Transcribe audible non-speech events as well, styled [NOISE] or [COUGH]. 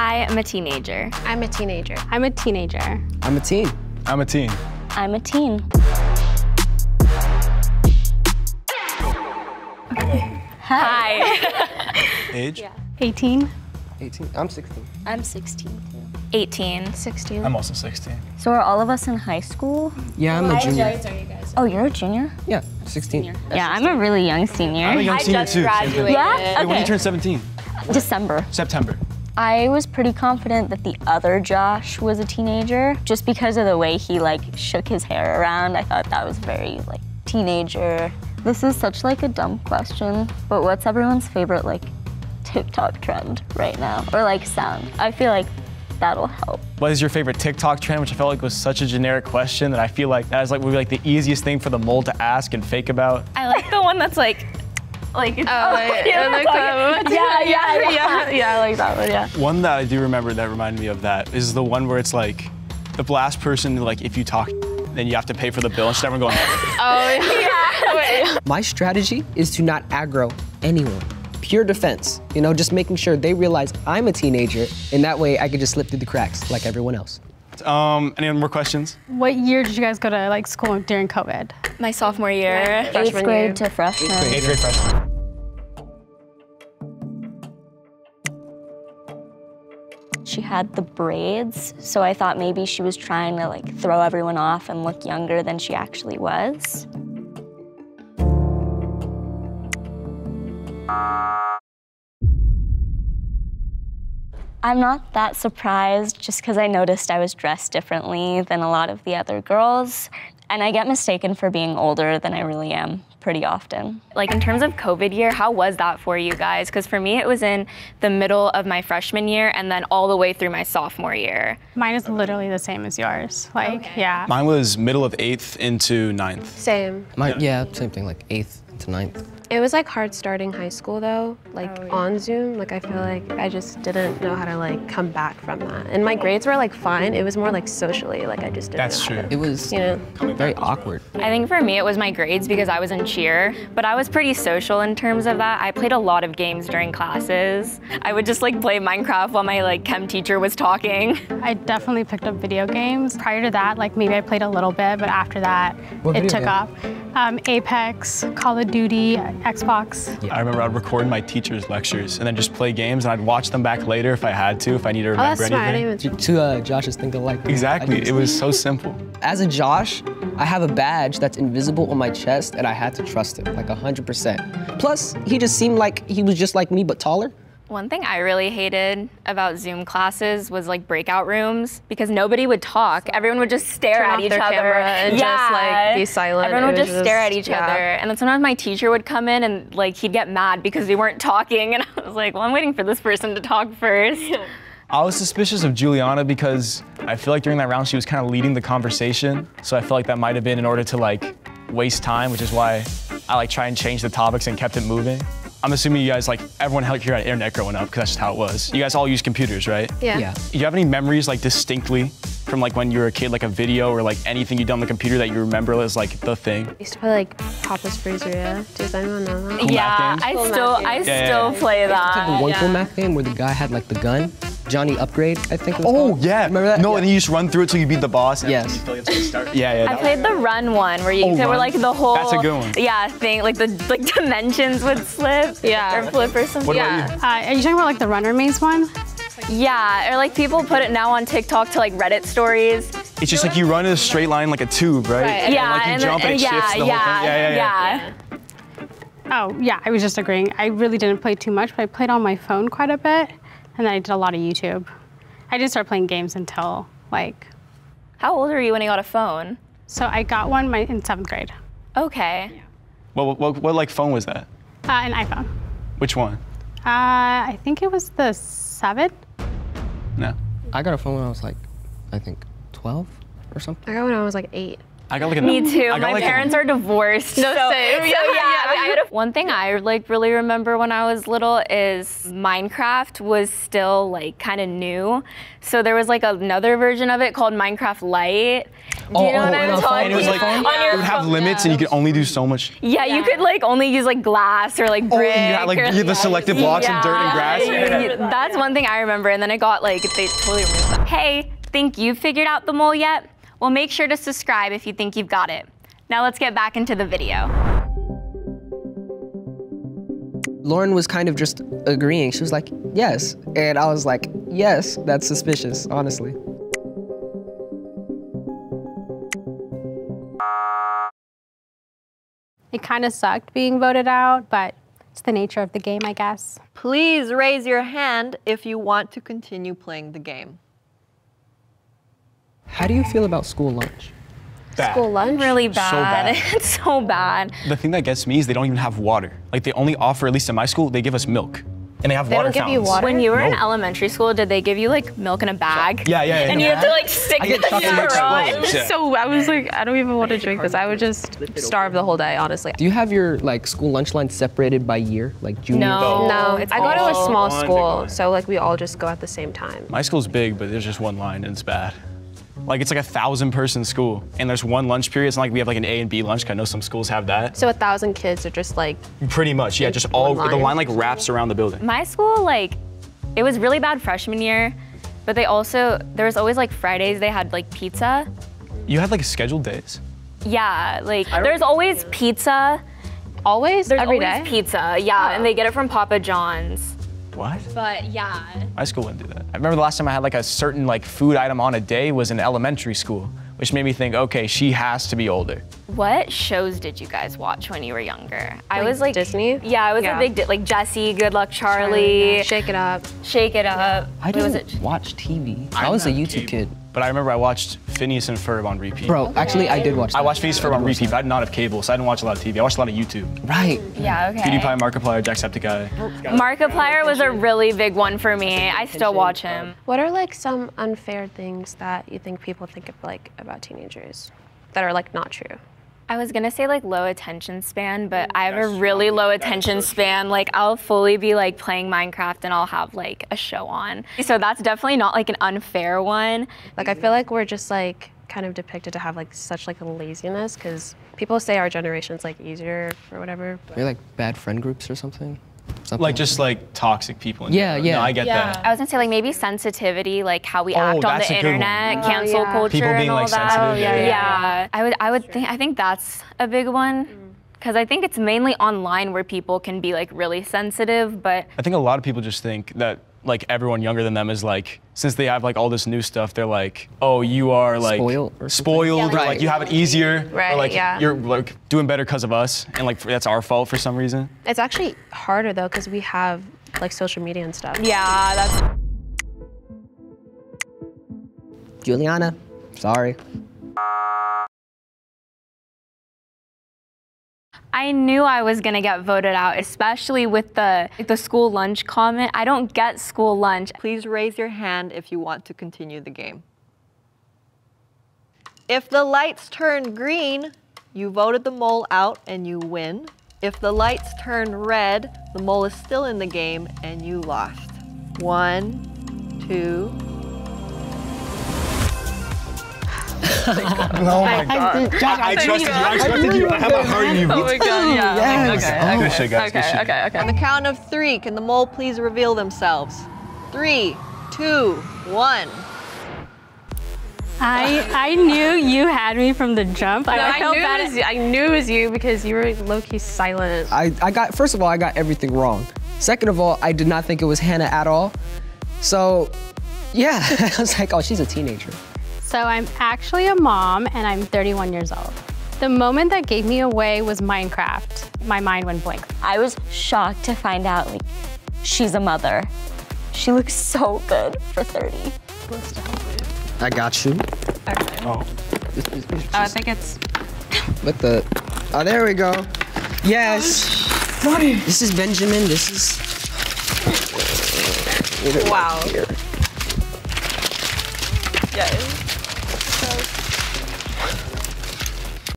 I am a teenager. I'm a teenager. I'm a teenager. I'm a teen. I'm a teen. I'm a teen. Hi. [LAUGHS] Age? Yeah. 18. 18. I'm 16. I'm 16 too. 18. 16. I'm also 16. So are all of us in high school? Yeah, I'm a junior. What age are you guys? Oh, you're a junior? Yeah, 16. Yeah, I'm a really young senior. I'm a young senior too. same thing. Yeah? Hey, when Okay. you turn 17? December. September. I was pretty confident that the other Josh was a teenager just because of the way he like shook his hair around. I thought that was very like teenager. This is such like a dumb question, but what's everyone's favorite like TikTok trend right now or like sound? I feel like that'll help. What is your favorite TikTok trend? Which I felt like was such a generic question that I feel like that is like would be like the easiest thing for the mole to ask and fake about. I like the one that's like like it's, Oh, like, oh, [LAUGHS] yeah, like like- that. yeah, yeah, yeah, Yeah. yeah, I like that one, yeah. One that I do remember that reminded me of that is the one where it's like the last person like if you talk then you have to pay for the bill and just everyone going Oh, yeah. [LAUGHS] My strategy is to not aggro anyone. Pure defense. You know, just making sure they realize I'm a teenager, and that way I can just slip through the cracks like everyone else. Um any more questions? What year did you guys go to like school during COVID? My sophomore year, eighth freshman grade year. to freshman. Eighth grade freshman. She had the braids, so I thought maybe she was trying to like throw everyone off and look younger than she actually was. I'm not that surprised just because I noticed I was dressed differently than a lot of the other girls. And I get mistaken for being older than I really am pretty often. Like in terms of COVID year, how was that for you guys? Because for me, it was in the middle of my freshman year and then all the way through my sophomore year. Mine is literally the same as yours. Like, yeah. Mine was middle of eighth into ninth. Same. My, yeah, same thing, like 8th to ninth. It was like hard starting high school though, like on Zoom. Like I feel like I just didn't know how to like come back from that. And my grades were like fine. It was more like socially, like I just didn't That's know how true. to- It was You know? very awkward. I think for me, it was my grades because I was in cheer, but I was pretty social in terms of that. I played a lot of games during classes. I would just like play Minecraft while my like chem teacher was talking. I definitely picked up video games. Prior to that, like maybe I played a little bit, but after that, What it took game? off. Um, Apex, Call of Duty, Xbox. I remember I'd record my teacher's lectures and then just play games and I'd watch them back later if I had to, if I needed to Oh, remember that's anything. didn't. To uh, Josh's think alike. Exactly. It was so simple. As a Josh, I have a badge that's invisible on my chest, and I had to trust him, like 100%. Plus, he just seemed like he was just like me, but taller. One thing I really hated about Zoom classes was like breakout rooms because nobody would talk. Everyone would just stare Turn at off each their other camera and just, like, be silent. Everyone would It just, stare at each yeah. other. And then sometimes my teacher would come in and like he'd get mad because we weren't talking, [LAUGHS] and I was like, well, I'm waiting for this person to talk first. I was suspicious of Juliana because I feel like during that round she was kind of leading the conversation. So I felt like that might have been in order to like waste time, which is why I like try and change the topics and kept it moving. I'm assuming you guys like everyone here had internet growing up because that's just how it was. You guys all use computers, right? Yeah. Yeah. Do you have any memories like distinctly from like when you were a kid, like a video or like anything you done on the computer that you remember as like the thing? I used to play like Papa's Freezer. Yeah. Does anyone know that? Cool yeah. I still I games. Yeah, still yeah, yeah. play The that. one yeah. cool math game where the guy had like the gun, Johnny Upgrade, I think. It was Oh called. yeah. Remember that? No, Yeah. and then you just run through it till you beat the boss. and Yes. you feel like it's gonna start. [LAUGHS] Yeah, yeah. I played the run one where you Oh, where like the whole That's a good one. yeah thing like the like [LAUGHS] dimensions would slip Yeah. or flip or something. What Yeah. about you? Uh, are you talking about like the runner maze one? Yeah, or like people put it now on TikTok to like Reddit stories. It's just like you run in a straight line like a tube, right? Right. And, yeah, like you and jump then, and it yeah, shifts the yeah, whole thing. Yeah, yeah, yeah. Oh, yeah, I was just agreeing. I really didn't play too much, but I played on my phone quite a bit, and then I did a lot of YouTube. I didn't start playing games until like, How old were you when you got a phone? so I got one my, in seventh grade, Okay. What, what, what, what like phone was that? uh, an iPhone. Which one? Uh, I think it was the seven. No. I got a phone when I was like, I think 12 or something. I got one when I was like eight. I got like a. Me too. My like a- parents are divorced. No, so, same. so Yeah, yeah, yeah. I had a- one thing I like really remember when I was little is Minecraft was still like kind of new. So there was like another version of it called Minecraft Lite. Do Oh, you know oh, what I'm talking And it was like about? On your it would have phone. limits, and you could only do so much. Yeah, you could like only use like glass or like Oh, brick. and you had like or, you the selective blocks and dirt and grass. Yeah, That's one thing I remember, and then I got like they totally removed that. Hey, think you've figured out the mole yet? Well, make sure to subscribe if you think you've got it. Now let's get back into the video. Lauren was kind of just agreeing. She was like, yes. And I was like, yes, that's suspicious, honestly. It kind of sucked being voted out, but it's the nature of the game, I guess. Please raise your hand if you want to continue playing the game. How do you feel about school lunch? Bad. School lunch. Really bad. bad. [LAUGHS] it's so bad. The thing that gets me is they don't even have water. Like they only offer, at least in my school, they give us milk, and they have They water don't give you water? When you were in elementary school, did they give you like milk in a bag? Yeah, yeah, yeah. And you have to like stick I get the straw in. explodes, yeah. So I was like, I don't even want to drink this. I would just starve the whole day, honestly. Do you have your like school lunch line separated by year, like junior? No. No, oh. it's I go to a oh, small school, so like we all just go at the same time. My school's big, but there's just one line, and it's bad. Like it's like a thousand person school, and there's one lunch period. It's not like we have like an A and B lunch. 'cause I know some schools have that. So a thousand kids are just like, Pretty much, yeah. Just all One the line. line like wraps around the building. My school, like, it was really bad freshman year, but they also, there was always like Fridays, they had like pizza. You had like scheduled days. Yeah, like, there's always pizza. always, There's every always day. pizza, yeah, and they get it from Papa John's. What? But yeah. My school wouldn't do that. I remember the last time I had like a certain like food item on a day was in elementary school, which made me think, okay, she has to be older. What shows did you guys watch when you were younger? I was like Disney? Yeah, I was Yeah. a big like Jessie, Good Luck Charlie, Shake it up. Shake It Up. I What didn't it? watch TV. I was a YouTube kid. But I remember I watched Phineas and Ferb on repeat. Bro, actually, I did watch I watched Phineas and Ferb on repeat, but I did not have cable, so I didn't watch a lot of TV. I watched a lot of YouTube. Right. Yeah, okay. PewDiePie, Markiplier, Jacksepticeye. Markiplier was a really big one for me. I still watch him. What are like some unfair things that you think people think of like about teenagers that are like not true? I was gonna say like low attention span, but I have a really low attention span. Like I'll fully be like playing Minecraft and I'll have like a show on. So that's definitely not like an unfair one. Like I feel like we're just like kind of depicted to have like such like a laziness because people say our generation's like easier or whatever. Maybe like bad friend groups or something. Something Like just like toxic people. in Yeah, general. yeah. No, I get I that. was gonna say like maybe sensitivity, like how we Oh, act on the a one. internet, Oh, cancel yeah. culture, People being, and all like, that. sensitive, oh, yeah, yeah, yeah. I would, I would think, I think that's a big one, mm. because I think it's mainly online where people can be like really sensitive, but I think a lot of people just think that like everyone younger than them is like since they have like all this new stuff, they're like, oh, you are like Spoiled or something? spoiled, or Right. like you have it easier, Right, or like yeah. you're like doing better because of us, and like that's our fault for some reason. It's actually harder though because we have like social media and stuff. yeah, that's Juliana, sorry. I knew I was gonna get voted out, especially with the the school lunch comment. I don't get school lunch. Please raise your hand if you want to continue the game. If the lights turn green, you voted the mole out and you win. If the lights turn red, the mole is still in the game and you lost. One, two. Oh [LAUGHS] my god! I, I trusted you. I trusted you. I have a heart in you. Oh my god, yeah. [LAUGHS] Yes. Good shit, guys. Good shit. okay, okay. On the count of three, can the mole please reveal themselves? Three, two, one. I I knew you had me from the jump. Like, I, I, felt knew bad. it was you. I knew it was you because you were low key silent. I, I got, first of all, I got everything wrong. Second of all, I did not think it was Hanna at all. So, yeah, [LAUGHS] I was like, oh, she's a teenager. So I'm actually a mom and I'm 31 years old. The moment that gave me away was Minecraft. My mind went blank. I was shocked to find out like she's a mother. She looks so good for 30. I got you. Oh. oh. I think it's. With the, oh, there we go. Yes. This is Benjamin. This is. Wow. Here. Yeah.